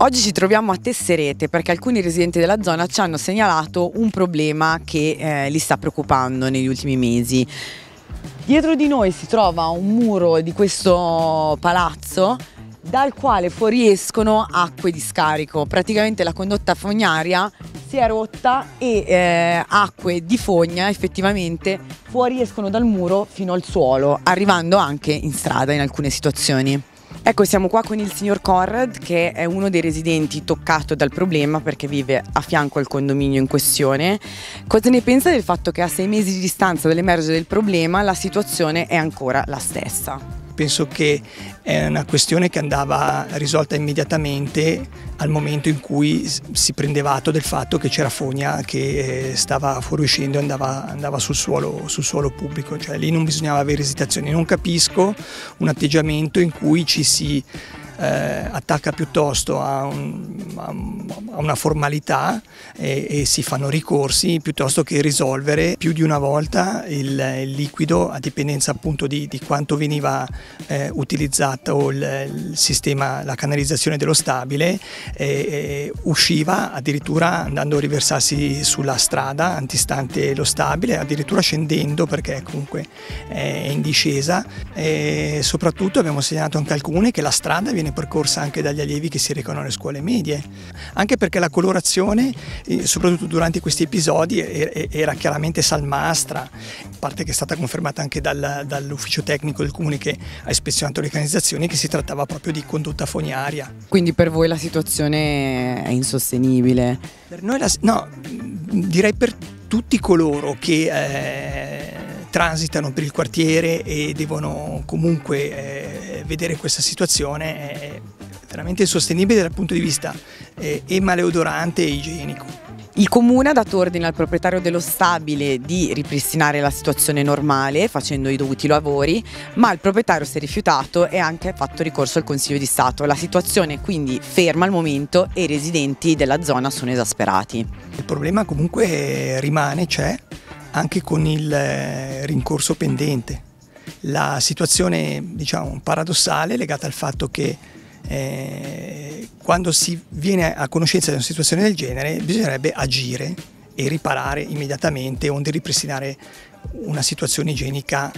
Oggi ci troviamo a Tesserete perché alcuni residenti della zona ci hanno segnalato un problema che eh, li sta preoccupando negli ultimi mesi. Dietro di noi si trova un muro di questo palazzo dal quale fuoriescono acque di scarico. Praticamente la condotta fognaria si è rotta e eh, acque di fogna effettivamente fuoriescono dal muro fino al suolo, arrivando anche in strada in alcune situazioni. Ecco, siamo qua con il signor Conrad che è uno dei residenti toccato dal problema perché vive a fianco al condominio in questione. Cosa ne pensa del fatto che a sei mesi di distanza dall'emergere del problema la situazione è ancora la stessa? Penso che è una questione che andava risolta immediatamente al momento in cui si prendeva atto del fatto che c'era fogna che eh, stava fuoriuscendo e andava, andava sul, suolo, sul, suolo, pubblico, cioè lì non bisognava avere esitazioni. Non capisco un atteggiamento in cui ci si eh, attacca piuttosto a, un, a, una formalità e, e, si fanno ricorsi piuttosto che risolvere più di una volta il, il liquido a dipendenza appunto di, di quanto veniva eh, utilizzato il, il, sistema, la canalizzazione dello stabile eh, usciva addirittura andando a riversarsi sulla strada antistante lo stabile, addirittura scendendo perché comunque è in discesa. E soprattutto abbiamo segnalato anche alcune che la strada viene viene percorsa anche dagli allievi che si recano alle scuole medie, anche perché la colorazione, eh, soprattutto durante questi episodi, era chiaramente salmastra, parte che è stata confermata anche dal, dall'ufficio tecnico del comune che ha ispezionato le canalizzazioni che si trattava proprio di condotta fognaria. Quindi per voi la situazione è insostenibile? Per noi la, no, direi per tutti coloro che eh, transitano per il quartiere e devono comunque eh, vedere questa situazione è veramente insostenibile dal punto di vista eh, e maleodorante e igienico. Il comune ha dato ordine al proprietario dello stabile di ripristinare la situazione normale facendo i dovuti lavori, ma il proprietario si è rifiutato e ha anche fatto ricorso al Consiglio di Stato. La situazione è quindi ferma al momento e i residenti della zona sono esasperati. Il problema comunque rimane, c'è, anche con il eh, rincorso pendente. La situazione diciamo, paradossale è legata al fatto che eh, quando si viene a conoscenza di una situazione del genere bisognerebbe agire e riparare immediatamente onde ripristinare una situazione igienica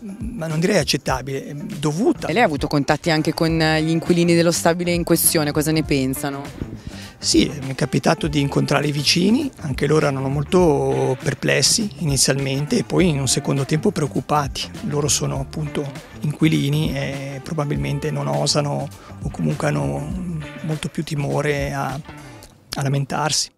ma non direi accettabile, dovuta. E lei ha avuto contatti anche con gli inquilini dello stabile in questione, cosa ne pensano? Sì, mi è capitato di incontrare i vicini, anche loro erano molto perplessi inizialmente e poi in un secondo tempo preoccupati. Loro sono appunto inquilini e probabilmente non osano o comunque hanno molto più timore a, a lamentarsi.